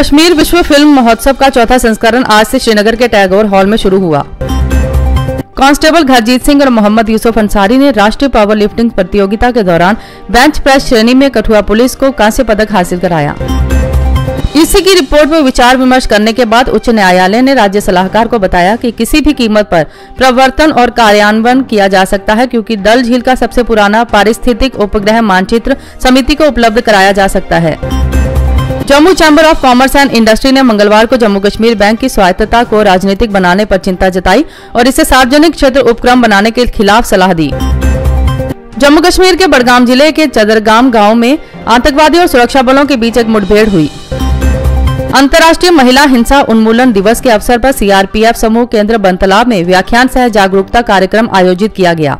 कश्मीर विश्व फ़िल्म महोत्सव का चौथा संस्करण आज से श्रीनगर के टैगोर हॉल में शुरू हुआ। कांस्टेबल घरजीत सिंह और मोहम्मद यूसुफ अंसारी ने राष्ट्रीय पावर लिफ्टिंग प्रतियोगिता के दौरान बेंच प्रेस श्रेणी में कठुआ पुलिस को कांस्य पदक हासिल कराया। इसी की रिपोर्ट पर विचार विमर्श करने के बाद उच्च न्यायालय ने राज्य सलाहकार को बताया कि किसी भी कीमत पर प्रवर्तन और कार्यान्वयन किया जा सकता है, क्योंकि दल झील का सबसे पुराना पारिस्थितिक उपग्रह मानचित्र समिति को उपलब्ध कराया जा सकता है। Jammu chamber of commerce and industry ने मंगलवार को जम्मू कश्मीर बैंक की स्वायत्तता को राजनीतिक बनाने पर चिंता जताई और इसे सार्वजनिक क्षेत्र उपक्रम बनाने के खिलाफ सलाह दी। जम्मू कश्मीर के बड़गाम ज़िले के चदरगाम गाँव में आतंकवादी और सुरक्षा बलों के बीच एक मुठभेड़ हुई। अंतर्राष्ट्रीय महिला हिंसा उन्मूलन दिवस के अवसर पर सीआरपीएफ समूह केंद्र बंतलाब में व्याख्यान सह जागरूकता कार्यक्रम आयोजित किया गया।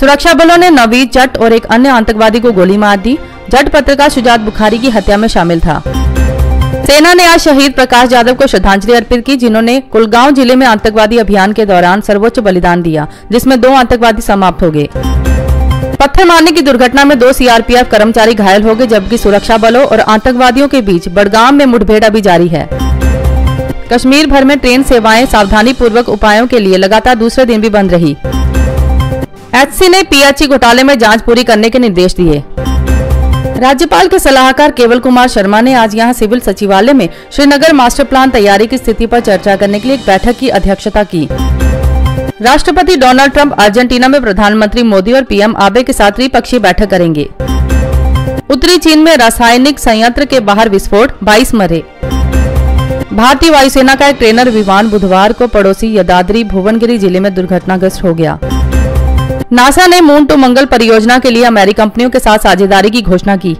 सुरक्षा बलों ने नवीद चट और एक अन्य आतंकवादी को गोली मार दी जट पत्रकार शुजात बुखारी की हत्या में शामिल था। सेना ने आज शहीद प्रकाश यादव को श्रद्धांजलि अर्पित की, जिन्होंने कुलगांव ज़िले में आतंकवादी अभियान के दौरान सर्वोच्च बलिदान दिया, जिसमें दो आतंकवादी समाप्त हो गए। पत्थर मारने की दुर्घटना में दो सीआरपीएफ कर्मचारी घायल हो गए, जबकि सुरक्षा बलों और आतंकवादियों के बीच बड़गाम में मुठभेड़ अभी जारी है। कश्मीर भर में ट्रेन सेवाएँ सावधानी पूर्वक उपायों के लिए लगातार दूसरे दिन भी बंद रही। एचसी ने पीएचई घोटाले में जाँच पूरी करने के निर्देश दिए। राज्यपाल के सलाहकार केवल कुमार शर्मा ने आज यहाँ सिविल सचिवालय में श्रीनगर मास्टर प्लान तैयारी की स्थिति पर चर्चा करने के लिए एक बैठक की अध्यक्षता की। राष्ट्रपति डोनाल्ड ट्रंप अर्जेंटीना में प्रधानमंत्री मोदी और पीएम आबे के साथ त्रिपक्षीय बैठक करेंगे। उत्तरी चीन में रासायनिक संयंत्र के बाहर विस्फोट 22 मरे। भारतीय वायुसेना का एक ट्रेनर विमान बुधवार को पड़ोसी यदाद्री भुवनगिरी ज़िले में दुर्घटनाग्रस्त हो गया। नासा ने मून टू मंगल परियोजना के लिए अमेरिकी कंपनियों के साथ साझेदारी की घोषणा की।